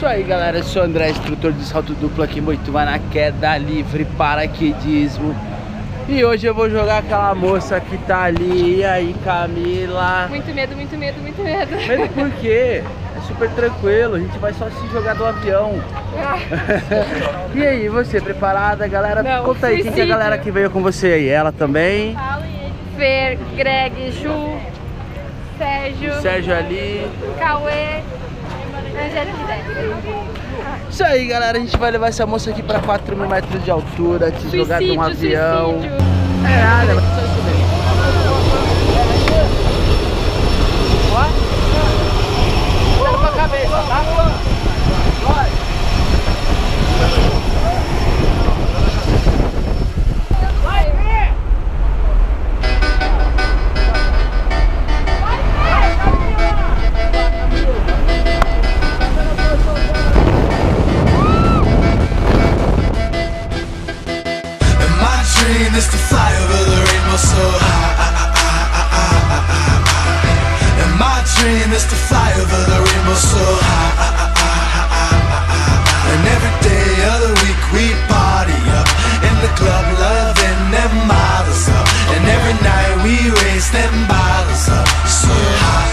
Isso aí galera, eu sou o André, instrutor de salto duplo aqui em Boituva na queda livre, paraquedismo E hoje eu vou jogar aquela moça que tá ali, e aí Camila? Muito medo, muito medo, muito medo Medo por quê? É super tranquilo, a gente vai só se jogar do avião Ah. E aí, você preparada galera? Não, Conta aí, quem que é a suicídio. galera que veio com você aí? Ela também? Fer, Greg, Ju, Sérgio, Sérgio ali Cauê. Isso aí galera, a gente vai levar essa moça aqui pra 4 mil metros de altura, te jogar de um Suicídio, avião suicídio. É nada, is to fly over the rainbow so high. And every day of the week we party up in the club, loving them models up. And every night we raise them bottles up so high.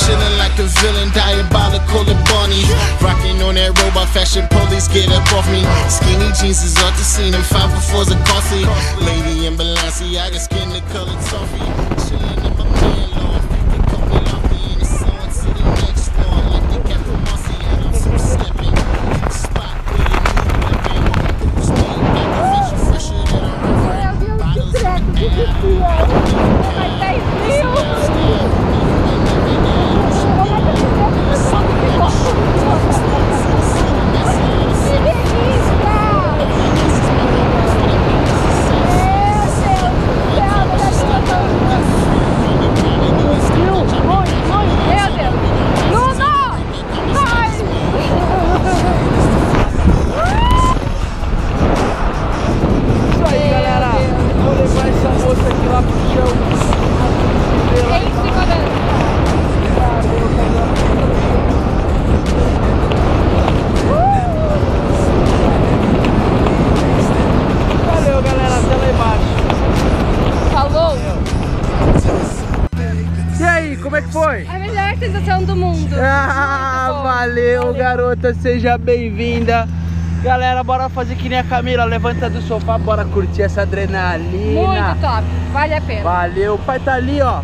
Chillin' like a villain, diabolical and bunny. Rocking on that robot fashion, police get up off me. Skinny jeans is off the scene, and five befores are costly. Lady in Balenciaga, skin the color toffee. Chillin' que foi? A melhor sensação do mundo! Ah, bom. valeu, garota. Seja bem-vinda. Galera, bora fazer que nem a Camila. Levanta do sofá, bora curtir essa adrenalina. Muito top! Vale a pena! Valeu. O pai tá ali, ó.